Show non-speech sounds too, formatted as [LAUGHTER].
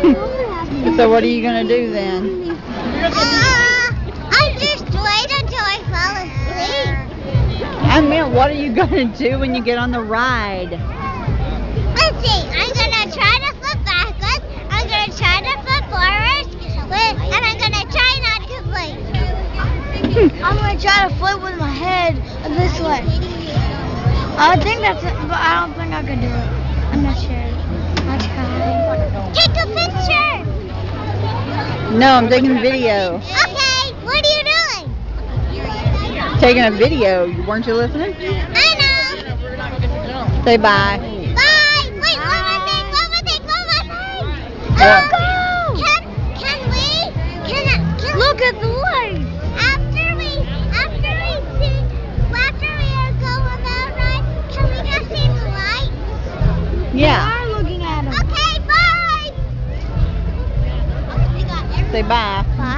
[LAUGHS] So what are you gonna do then? Uh, I just wait until I fall asleep. I mean, what are you gonna do when you get on the ride? Let's see. I'm gonna try to flip backwards. I'm gonna try to flip forwards, and I'm gonna try not to blink. [LAUGHS] I'm gonna try to flip with my head this way. I think that's it, but I don't think I can do it. I'm not sure. No, I'm taking a video. Okay. What are you doing? Taking a video. Weren't you listening? I know. Say bye. Bye. Wait, one more thing. One more thing. One more thing. What? Um, Can can we? Can I? Can Look at the light. After we after we see after we go on that ride, can we just see the lights? Yeah. We are looking at them. Okay. Bye. Say bye. Bye.